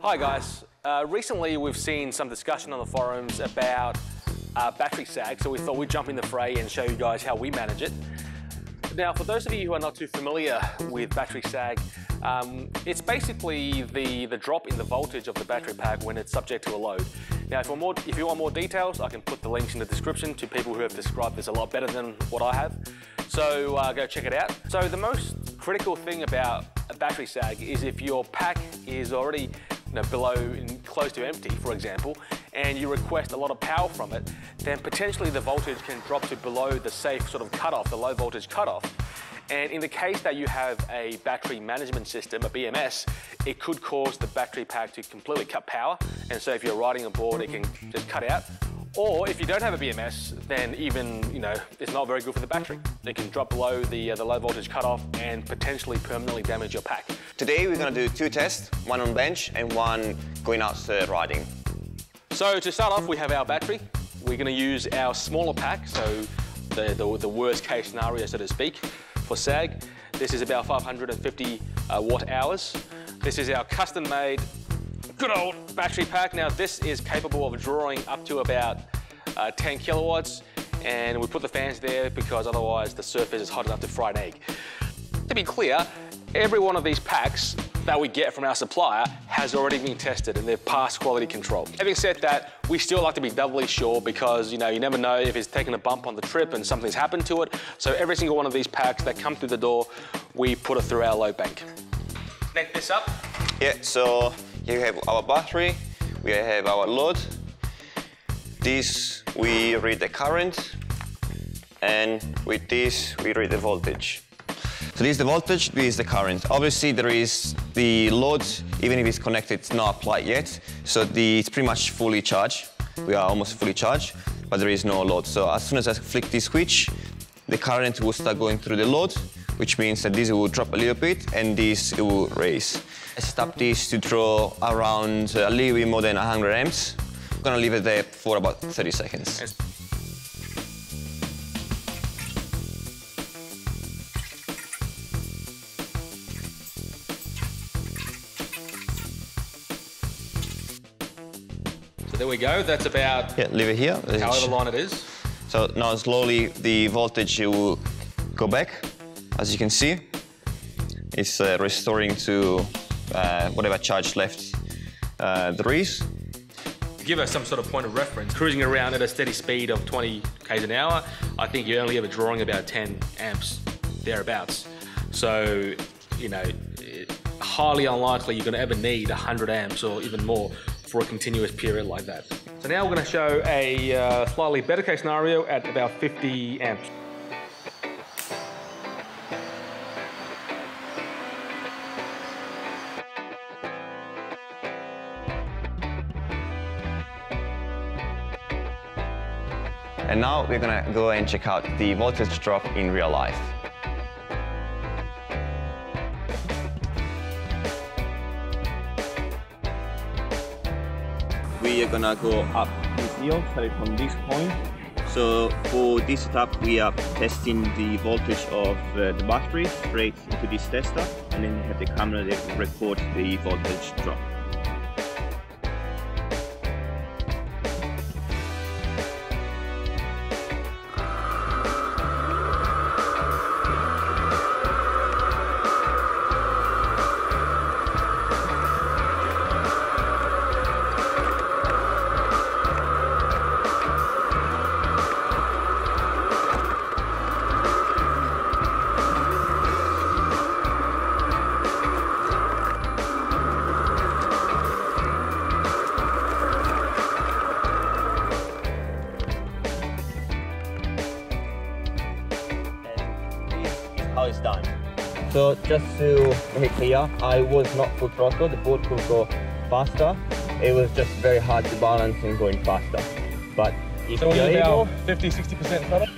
Hi guys. Uh, recently we've seen some discussion on the forums about uh, battery sag, so we thought we'd jump in the fray and show you guys how we manage it. Now, for those of you who are not too familiar with battery sag, um, it's basically the, the drop in the voltage of the battery pack when it's subject to a load. Now, if, more, if you want more details, I can put the links in the description to people who have described this a lot better than what I have. So uh, go check it out. So the most critical thing about a battery sag is if your pack is already you know, below, in, close to empty, for example, and you request a lot of power from it, then potentially the voltage can drop to below the safe sort of cutoff, the low voltage cutoff. And in the case that you have a battery management system, a BMS, it could cause the battery pack to completely cut power. And so if you're riding a board, it can just cut out. Or if you don't have a BMS, then even, you know, it's not very good for the battery. It can drop below the, uh, the low voltage cutoff and potentially permanently damage your pack. Today we're going to do two tests, one on bench and one going out uh, riding. So to start off, we have our battery. We're going to use our smaller pack, so the, the, the worst case scenario, so to speak, for SAG. This is about 550 uh, watt hours. This is our custom made good old battery pack. Now this is capable of drawing up to about uh, 10 kilowatts and we put the fans there because otherwise the surface is hot enough to fry an egg. To be clear, every one of these packs that we get from our supplier has already been tested and they've passed quality control. Having said that, we still like to be doubly sure because you know you never know if it's taken a bump on the trip and something's happened to it. So every single one of these packs that come through the door, we put it through our load bank. Connect this up. Yeah, so here we have our battery, we have our load. This, we read the current, and with this, we read the voltage. So this is the voltage, this is the current. Obviously there is the load, even if it's connected, it's not applied yet. So the, it's pretty much fully charged. We are almost fully charged, but there is no load. So as soon as I flick this switch, the current will start going through the load, which means that this will drop a little bit and this will raise. I stop this to draw around a little bit more than 100 amps. I'm gonna leave it there for about 30 seconds. There we go, that's about yeah, leave it here. however long it is. So now slowly the voltage will go back, as you can see. It's uh, restoring to uh, whatever charge left uh, there is. Give us some sort of point of reference, cruising around at a steady speed of 20 k's an hour, I think you're only ever drawing about 10 amps thereabouts. So, you know, highly unlikely you're going to ever need 100 amps or even more for a continuous period like that. So now we're going to show a uh, slightly better case scenario at about 50 amps. And now we're gonna go and check out the voltage drop in real life. We are gonna go up this hill, starting from this point. So for this setup, we are testing the voltage of uh, the battery straight into this tester, and then we have the camera that records the voltage drop. How it's done. So just to make it clear, I was not full throttle, the boat could go faster. It was just very hard to balance and going faster. But if so you're able... 50-60% throttle?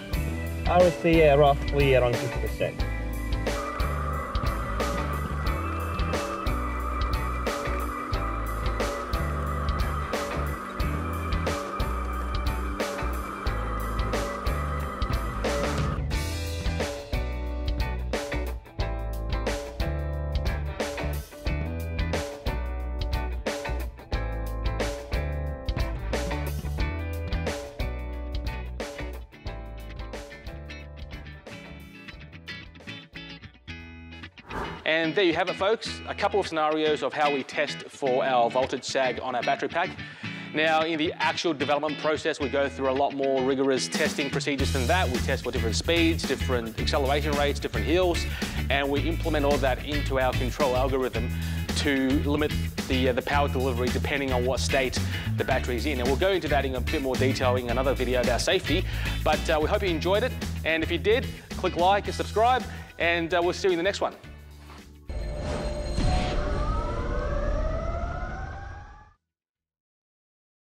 I would say yeah, roughly around 50%. And there you have it, folks. A couple of scenarios of how we test for our voltage sag on our battery pack. Now, in the actual development process, we go through a lot more rigorous testing procedures than that. We test for different speeds, different acceleration rates, different hills, and we implement all that into our control algorithm to limit the, uh, the power delivery depending on what state the battery is in. And we'll go into that in a bit more detail in another video about safety. But uh, we hope you enjoyed it. And if you did, click like and subscribe, and uh, we'll see you in the next one.